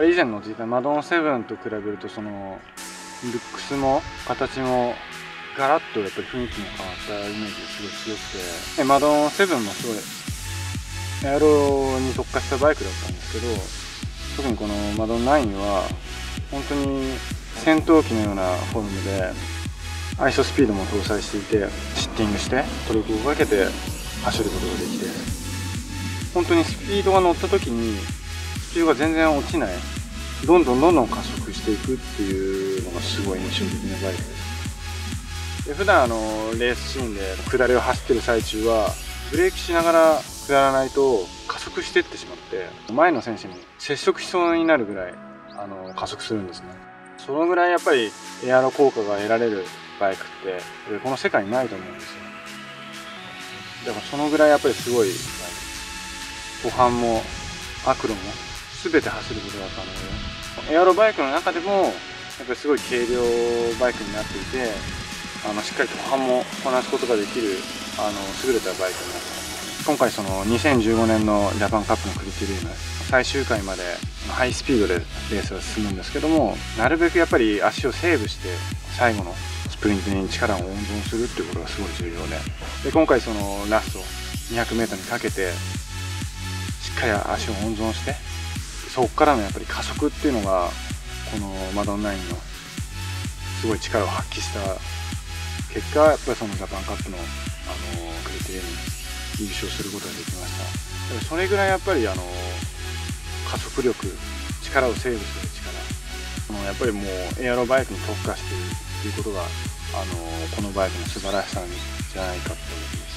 以前乗っていたマドン7と比べるとそのルックスも形もガラッとやっぱり雰囲気が変わったイメージがすごい強くて。マドン7もすごいエアロに特化したバイクだったんですけど特にこのマドン9は本当に戦闘機のようなフォルムでアイソスピードも搭載していてシッティングしてトルクをかけて走ることができて本当にスピードが乗った時にスピードが全然落ちない。どんどんどんどん加速していくっていうのがすごい印象的なバイクです。で普段あのレースシーンで下りを走ってる最中はブレーキしながら下らないと加速してってしまって前の選手に接触しそうになるぐらいあの加速するんですね。そのぐらいやっぱりエアロ効果が得られるバイクってこの世界にないと思うんですよ。だからそのぐらいやっぱりすごい湖畔もアクロも全て走ることが可能でエアロバイクの中でもやっぱりすごい軽量バイクになっていてあのしっかり湖畔もこなすことができるあの優れたバイクになってます。今回その2015年のジャパンカップのクリティリウム最終回までハイスピードでレースが進むんですけどもなるべくやっぱり足をセーブして最後のスプリントに力を温存するっていうことがすごい重要で。で今回そのラスト 200m にかけてしっかり足を温存してそこからのやっぱり加速っていうのがこのマドンナインのすごい力を発揮した結果やっぱりそのジャパンカップのあのクリテリウム優勝することができました。それぐらいやっぱりあの加速力力をセーブする力やっぱりもうエアロバイクに特化しているっていうことがあのこのバイクの素晴らしさじゃないかと思います。